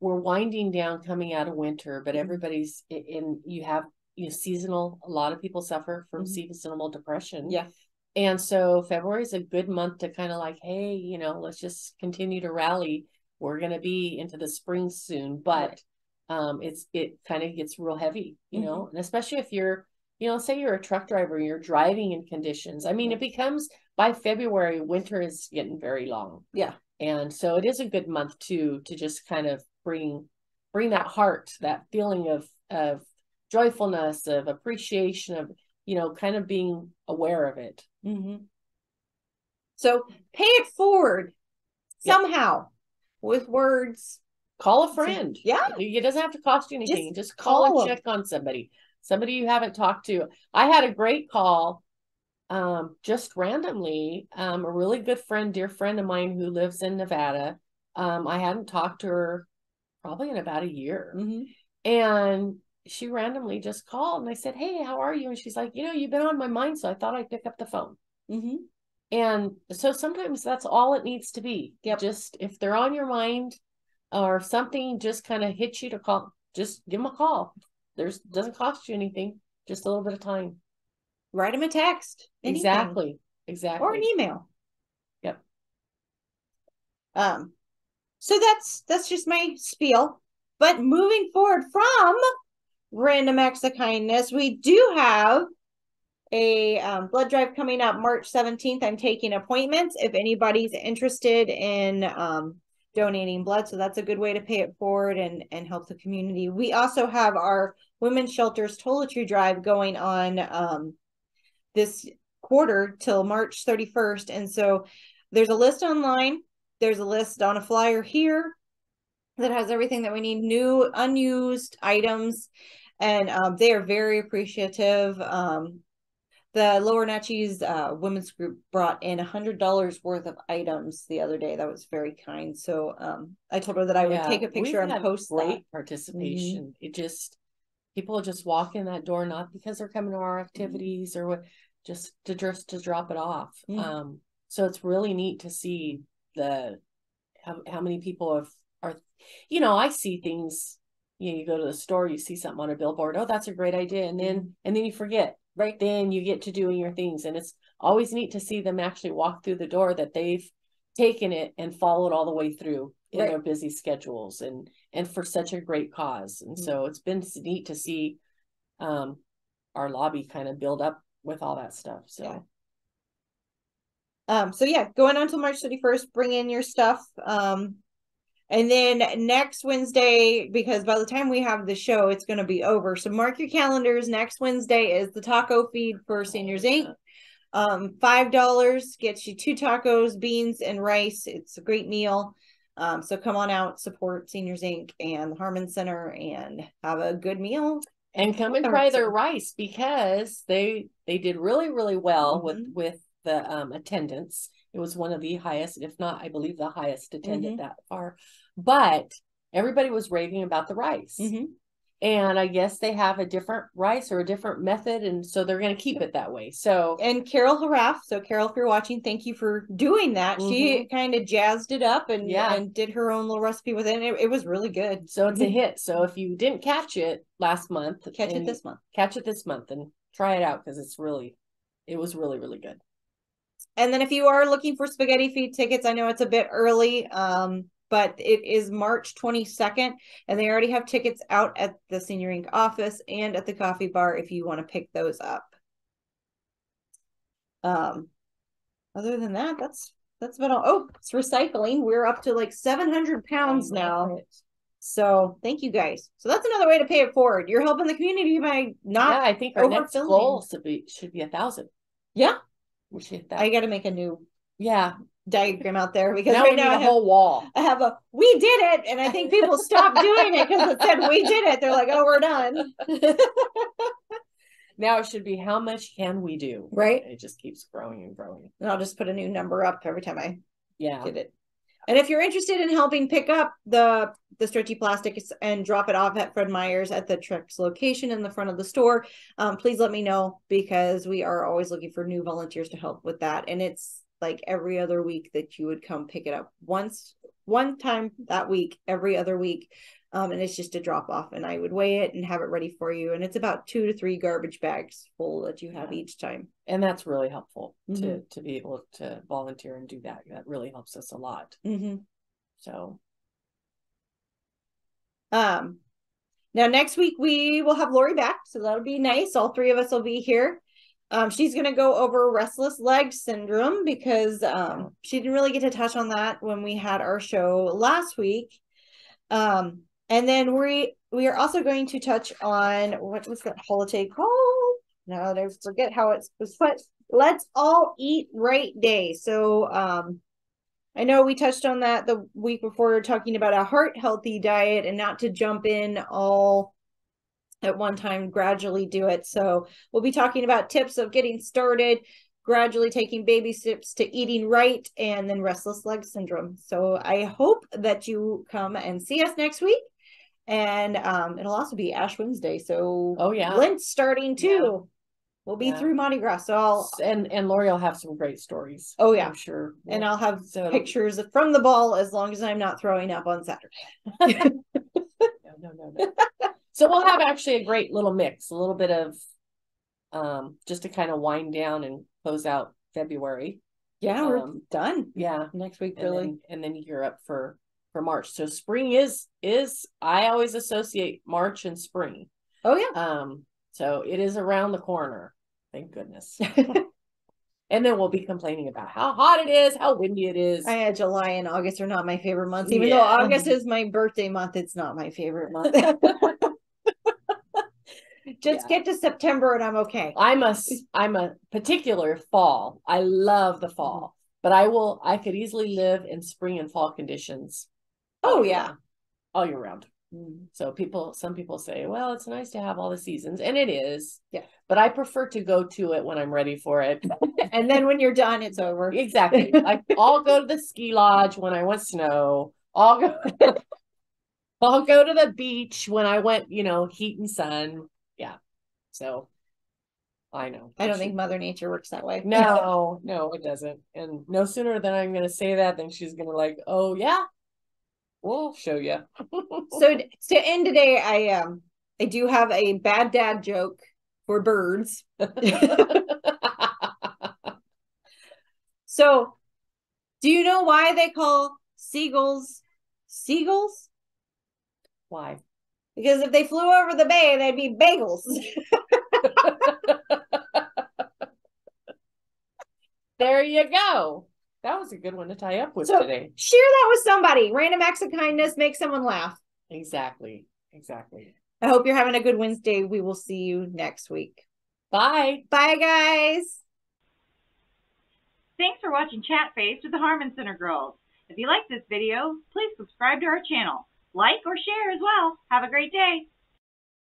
we're winding down coming out of winter, but mm-hmm. everybody's in you have you know, seasonal a lot of people suffer from mm-hmm. seasonal depression. Yeah. And so February is a good month to kind of like, hey, you know, let's just continue to rally. We're going to be into the spring soon, but um it's it kind of gets real heavy, you mm-hmm. know, and especially if you're you know, say you're a truck driver, you're driving in conditions. I mean, it becomes by February, winter is getting very long. Yeah. And so it is a good month too to just kind of bring bring that heart, that feeling of of joyfulness, of appreciation, of you know, kind of being aware of it. Mm-hmm. So pay it forward somehow with words. Call a friend. Yeah. It doesn't have to cost you anything. Just, just call, call and check on somebody somebody you haven't talked to. I had a great call um, just randomly. Um, a really good friend, dear friend of mine who lives in Nevada. Um, I hadn't talked to her probably in about a year. Mm-hmm. And she randomly just called and I said, Hey, how are you? And she's like, You know, you've been on my mind. So I thought I'd pick up the phone. Mm-hmm. And so sometimes that's all it needs to be. Yep. Just if they're on your mind or something just kind of hits you to call, just give them a call. There's doesn't cost you anything, just a little bit of time. Write them a text. Anything. Exactly. Exactly. Or an email. Yep. Um, so that's that's just my spiel. but moving forward from random acts of kindness, we do have a um, blood drive coming up March 17th. I'm taking appointments if anybody's interested in um, donating blood. So that's a good way to pay it forward and, and help the community. We also have our Women's Shelters Toiletry Drive going on um, this quarter till March 31st. And so there's a list online. There's a list on a flyer here that has everything that we need, new, unused items. And um, they are very appreciative. Um, the Lower Naches uh, women's group brought in a hundred dollars worth of items the other day. That was very kind. So um, I told her that I would Yeah, take a picture and post great that. Mm-hmm. participation. It just people just walk in that door not because they're coming to our Mm-hmm. activities or what, just to just to drop it off. Yeah. Um, so it's really neat to see the how how many people have are, you know, I see things. You know, you go to the store, you see something on a billboard. Oh, that's a great idea, and then Mm-hmm. and then you forget. Right then, you get to doing your things, and it's always neat to see them actually walk through the door that they've taken it and followed all the way through in Right. their busy schedules and and for such a great cause and Mhm. so it's been neat to see um our lobby kind of build up with all that stuff so Yeah. Um, so yeah, going on till March 31st, bring in your stuff. Um, and then next Wednesday, because by the time we have the show, it's going to be over. So mark your calendars. Next Wednesday is the taco feed for Seniors Inc. Um, five dollars gets you two tacos, beans, and rice. It's a great meal. Um, so come on out, support Seniors Inc. and the Harman Center, and have a good meal. and come and try their rice because they they did really really well with Mhm. with the um attendance it was one of the highest if not i believe the highest attended Mhm. that far but everybody was raving about the rice Mm-hmm. and i guess they have a different rice or a different method and so they're going to keep it that way so and Carol Haraf. So Carol, if you're watching, thank you for doing that. She kind of jazzed it up and Mm-hmm. Yeah. and did her own little recipe with it. And it, it was really good. So it's a hit. So if you didn't catch it last month, Catch it this month. catch it this month and try it out because it's really, it was really really good. And then if you are looking for spaghetti feed tickets, I know it's a bit early, um, but it is March 22nd, and they already have tickets out at the Senior Inc. office and at the coffee bar if you want to pick those up. Um, other than that, that's that's about all. Oh, it's recycling. We're up to like 700 pounds now. So thank you guys. So that's another way to pay it forward. You're helping the community by not. yeah, I think our next goal should be should be a thousand. Yeah, We should that. I got to make a new yeah, diagram out there because now right now I have, whole wall. I have a we did it, and I think people stopped doing it because it said we did it. They're like, oh, we're done, [LAUGHS] Now it should be how much can we do? right? It just keeps growing and growing. And I'll just put a new number up every time I Yeah. did it. And if you're interested in helping pick up the the stretchy plastics and drop it off at Fred Meyer's at the Trex location in the front of the store, um, please let me know because we are always looking for new volunteers to help with that. And it's like every other week that you would come pick it up once, one time that week, every other week. Um, and it's just a drop off, and I would weigh it and have it ready for you. And it's about two to three garbage bags full that you have each time. And that's really helpful to Mhm. to be able to volunteer and do that. That really helps us a lot. Mm-hmm. So Um, now next week we will have Lori back, so that'll be nice. All three of us will be here. Um, she's gonna go over restless leg syndrome because um she didn't really get to touch on that when we had our show last week. Um, and then we we are also going to touch on what was that holiday called? No, I forget how it's was what let's all eat right day. So um I know we touched on that the week before talking about a heart healthy diet and not to jump in all at one time, gradually do it. So we'll be talking about tips of getting started, gradually taking baby steps to eating right, and then restless leg syndrome. So I hope that you come and see us next week. And um, it'll also be Ash Wednesday. So oh yeah. Lent's starting too. We'll be Yeah. through Mardi Gras. So I'll and and Lori will have some great stories. Oh, yeah. I'm sure. and I'll have So pictures from the ball as long as I'm not throwing up on Saturday. [LAUGHS] no, no, no, no. so we'll have actually a great little mix, a little bit of um just to kind of wind down and close out February. Yeah, we're Um, done Yeah. next week, And really. then, and then you're up for for March. So spring is is I always associate March and spring. Oh yeah. Um, so it is around the corner. Thank goodness. [LAUGHS] and then we'll be complaining about how hot it is, how windy it is. I had July and August are not my favorite months. Even Yeah. though August is my birthday month, it's not my favorite month. [LAUGHS] Just Yeah. get to September and I'm okay. I'm a I'm a particular fall. I love the fall, but I will I could easily live in spring and fall conditions. Oh yeah. all year round. Mm-hmm. So people, some people say, well, it's nice to have all the seasons, and it is. Yeah. But I prefer to go to it when I'm ready for it. [LAUGHS] And then when you're done, it's over. exactly. Like I'll go to the ski lodge when I want snow. I'll go. [LAUGHS] I'll go to the beach when I want, you know, heat and sun. Yeah. So I know. I don't think Mother Nature works that way. No, [LAUGHS] no, it doesn't. And no sooner than I'm going to say that than she's going to like, oh yeah, we'll show you. so [LAUGHS] to end today, I um I do have a bad dad joke for birds. [LAUGHS] So do you know why they call seagulls seagulls? Why? Because if they flew over the bay, they'd be bagels. [LAUGHS] There you go. That was a good one to tie up with So- today. Share that with somebody. Random acts of kindness, make someone laugh. Exactly. Exactly. I hope you're having a good Wednesday. We will see you next week. Bye. Bye, guys. Thanks for watching Chat Face with the Harman Center Girls. If you like this video, please subscribe to our channel. Like or share as well. Have a great day.